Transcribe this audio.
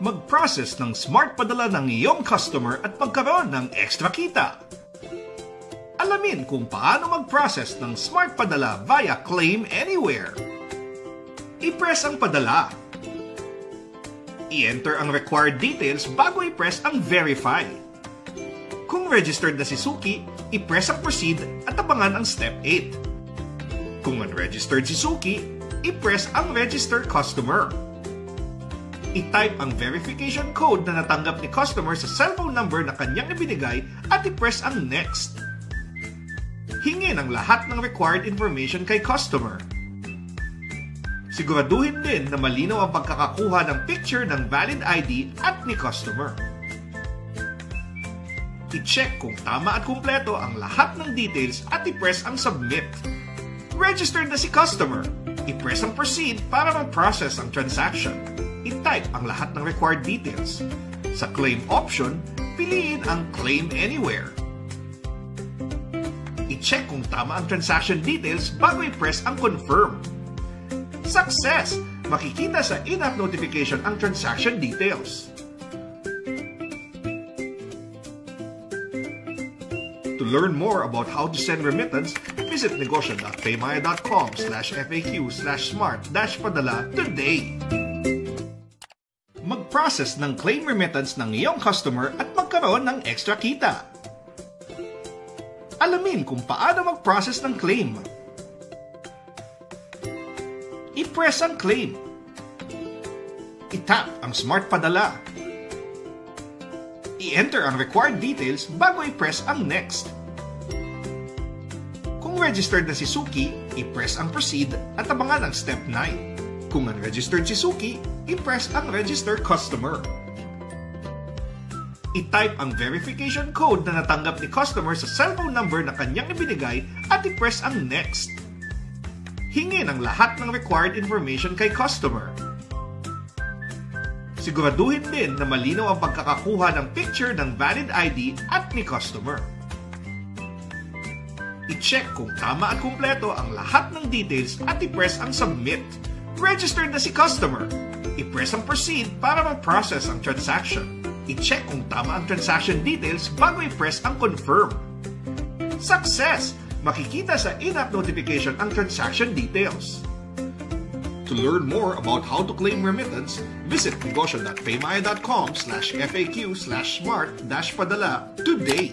mag-process ng smart padala ng iyong customer at magkaroon ng extra kita. Alamin kung paano mag-process ng smart padala via Claim Anywhere. I-press ang padala. I-enter ang required details bago i-press ang Verify. Kung registered na si Suki, i-press ang Proceed at abangan ang Step 8. Kung unregistered si Suki, i-press ang Register Customer i-type ang verification code na natanggap ni customer sa cellphone number na kanyang ibinigay at i-press ang next. Hingin ang lahat ng required information kay customer. Siguraduhin din na malinaw ang pagkakakuha ng picture ng valid ID at ni customer. I-check kung tama at kumpleto ang lahat ng details at i-press ang submit. Registered na si customer. I-press ang proceed para mag-process ang transaction i-type ang lahat ng required details. Sa claim option, piliin ang Claim Anywhere. I-check kung tama ang transaction details bago i-press ang Confirm. Success! Makikita sa in-app notification ang transaction details. To learn more about how to send remittance, visit negosyo.paymaya.com slash FAQ slash smart dash padala today mag-process ng claim remittance ng iyong customer at magkaroon ng extra kita. Alamin kung paano mag-process ng claim. I-press ang claim. I-tap ang Smart Padala. I-enter ang required details bago i-press ang Next. Kung registered na si Suki, i-press ang Proceed at abangan ang Step 9. Kung unregistered si Suki, i-press ang Register Customer. I-type ang verification code na natanggap ni customer sa cellphone number na kanyang ibinigay at i-press ang Next. Hingin ang lahat ng required information kay customer. Siguraduhin din na malinaw ang pagkakakuha ng picture ng valid ID at ni customer. I-check kung tama at kumpleto ang lahat ng details at i-press ang Submit. Registered na si customer i-press ang proceed para mag-process ang transaction. I-check kung tama ang transaction details bago i-press ang confirm. Success! Makikita sa in-app notification ang transaction details. To learn more about how to claim remittance, visit negosyo.paymaya.com slash FAQ slash smart dash padala today.